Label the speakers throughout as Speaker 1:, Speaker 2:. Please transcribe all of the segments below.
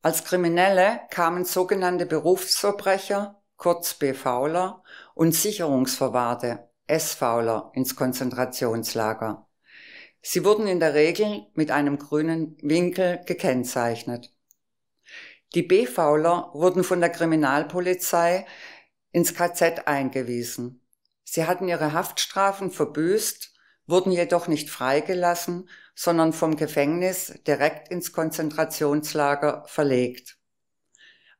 Speaker 1: Als Kriminelle kamen sogenannte Berufsverbrecher, kurz BVler, und Sicherungsverwahrte, SVler, ins Konzentrationslager. Sie wurden in der Regel mit einem grünen Winkel gekennzeichnet. Die BVler wurden von der Kriminalpolizei ins KZ eingewiesen. Sie hatten ihre Haftstrafen verbüßt, wurden jedoch nicht freigelassen, sondern vom Gefängnis direkt ins Konzentrationslager verlegt.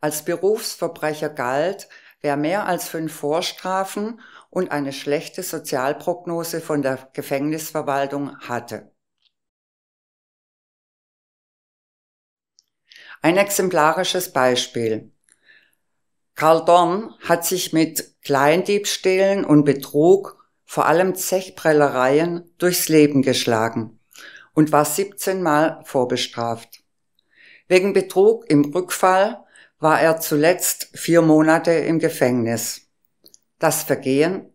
Speaker 1: Als Berufsverbrecher galt, wer mehr als fünf Vorstrafen und eine schlechte Sozialprognose von der Gefängnisverwaltung hatte. Ein exemplarisches Beispiel. Karl Dorn hat sich mit Kleindiebstählen und Betrug, vor allem Zechprellereien, durchs Leben geschlagen und war 17 Mal vorbestraft. Wegen Betrug im Rückfall war er zuletzt vier Monate im Gefängnis. Das Vergehen?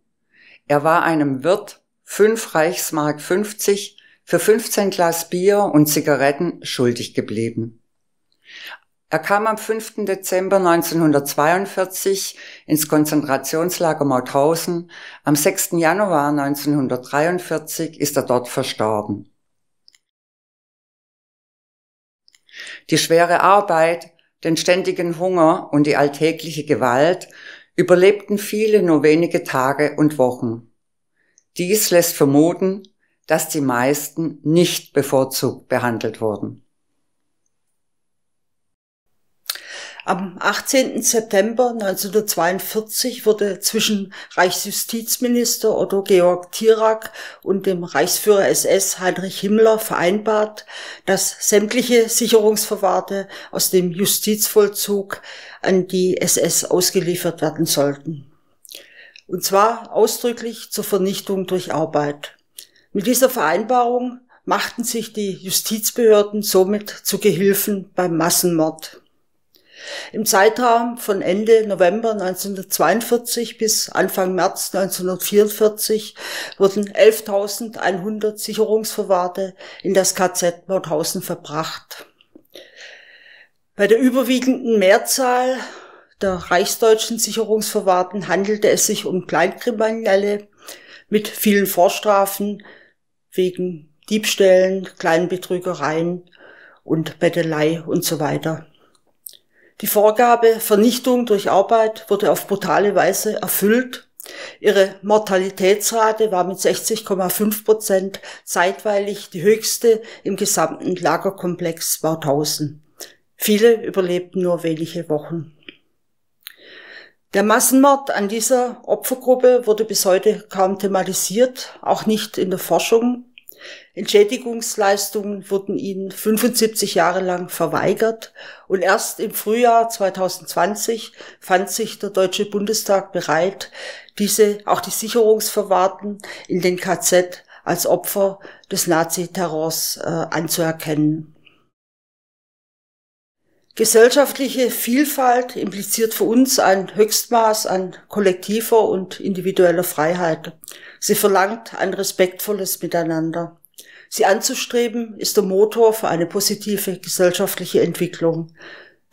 Speaker 1: Er war einem Wirt fünf Reichsmark 50 für 15 Glas Bier und Zigaretten schuldig geblieben. Er kam am 5. Dezember 1942 ins Konzentrationslager Mauthausen. Am 6. Januar 1943 ist er dort verstorben. Die schwere Arbeit, den ständigen Hunger und die alltägliche Gewalt überlebten viele nur wenige Tage und Wochen. Dies lässt vermuten, dass die meisten nicht bevorzugt behandelt wurden.
Speaker 2: Am 18. September 1942 wurde zwischen Reichsjustizminister Otto Georg Thierack und dem Reichsführer SS Heinrich Himmler vereinbart, dass sämtliche Sicherungsverwahrte aus dem Justizvollzug an die SS ausgeliefert werden sollten. Und zwar ausdrücklich zur Vernichtung durch Arbeit. Mit dieser Vereinbarung machten sich die Justizbehörden somit zu Gehilfen beim Massenmord. Im Zeitraum von Ende November 1942 bis Anfang März 1944 wurden 11.100 Sicherungsverwahrte in das KZ Mauthausen verbracht. Bei der überwiegenden Mehrzahl der reichsdeutschen Sicherungsverwahrten handelte es sich um Kleinkriminelle mit vielen Vorstrafen wegen Diebstählen, kleinen Betrügereien und Bettelei und so weiter. Die Vorgabe Vernichtung durch Arbeit wurde auf brutale Weise erfüllt. Ihre Mortalitätsrate war mit 60,5 Prozent zeitweilig die höchste im gesamten Lagerkomplex Bauthausen. Viele überlebten nur wenige Wochen. Der Massenmord an dieser Opfergruppe wurde bis heute kaum thematisiert, auch nicht in der Forschung. Entschädigungsleistungen wurden ihnen 75 Jahre lang verweigert und erst im Frühjahr 2020 fand sich der Deutsche Bundestag bereit, diese, auch die Sicherungsverwahrten in den KZ als Opfer des Naziterrors äh, anzuerkennen. Gesellschaftliche Vielfalt impliziert für uns ein Höchstmaß an kollektiver und individueller Freiheit. Sie verlangt ein respektvolles Miteinander. Sie anzustreben ist der Motor für eine positive gesellschaftliche Entwicklung.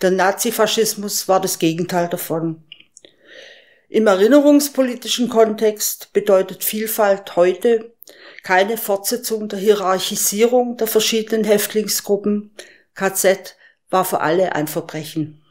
Speaker 2: Der Nazifaschismus war das Gegenteil davon. Im erinnerungspolitischen Kontext bedeutet Vielfalt heute keine Fortsetzung der Hierarchisierung der verschiedenen Häftlingsgruppen. KZ war für alle ein Verbrechen.